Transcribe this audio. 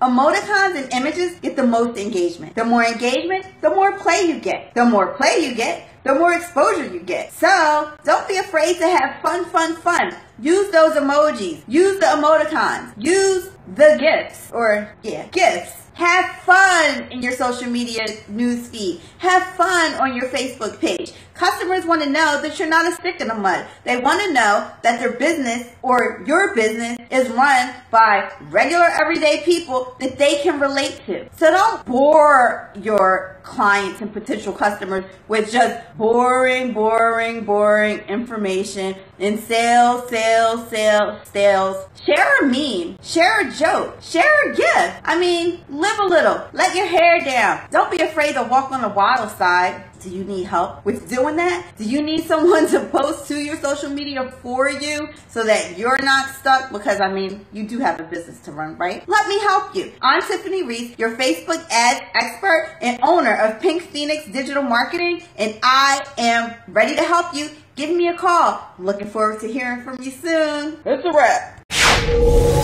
Emoticons and images get the most engagement. The more engagement, the more play you get. The more play you get, the more exposure you get. So don't be afraid to have fun, fun, fun. Use those emojis. Use the emoticons. Use the gifs or yeah, gifs. Have fun in your social media news feed. Have fun on your Facebook page. Customers want to know that you're not a stick in the mud. They want to know that their business or your business is run by regular everyday people that they can relate to. So don't bore your clients and potential customers with just boring, boring, boring information and sales, sales, sales, sales. Share a meme. Share a joke. Share a gif. I mean, live a little. Let your hair down. Don't be afraid to walk on the wild side. Do you need help with doing that? Do you need someone to post to your social media for you so that you're not stuck? Because I mean, you do have a business to run, right? Let me help you. I'm Tiffani Reese, your Facebook ad expert and owner of Pink Phoenix Digital Marketing, and I am ready to help you. Give me a call. Looking forward to hearing from you soon. It's a wrap.